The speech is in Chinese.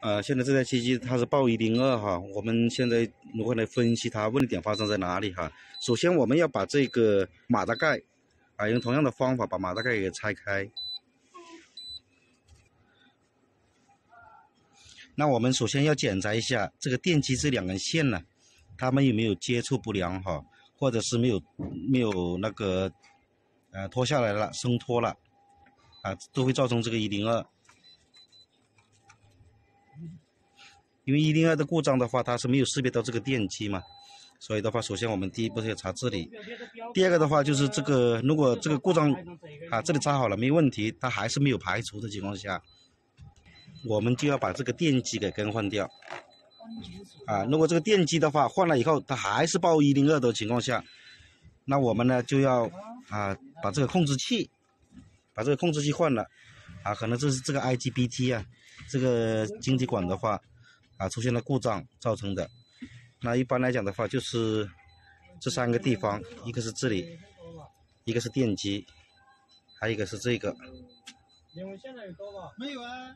呃，现在这台机器它是报一零二哈，我们现在如何来分析它问题点发生在哪里哈？首先我们要把这个马达盖啊，用同样的方法把马达盖给拆开。那我们首先要检查一下这个电机这两根线呢，它们有没有接触不良哈，或者是没有没有那个呃脱下来了松脱了啊，都会造成这个一零二。因为一零二的故障的话，它是没有识别到这个电机嘛，所以的话，首先我们第一步是要查这里，第二个的话就是这个如果这个故障啊这里查好了没问题，它还是没有排除的情况下。我们就要把这个电机给更换掉，啊，如果这个电机的话换了以后，它还是报一零二的情况下，那我们呢就要啊把这个控制器，把这个控制器换了，啊，可能这是这个 IGBT 啊，这个晶体管的话，啊出现了故障造成的，那一般来讲的话就是这三个地方，一个是这里，一个是电机，还有一个是这个。因为现在有多吧？没有啊。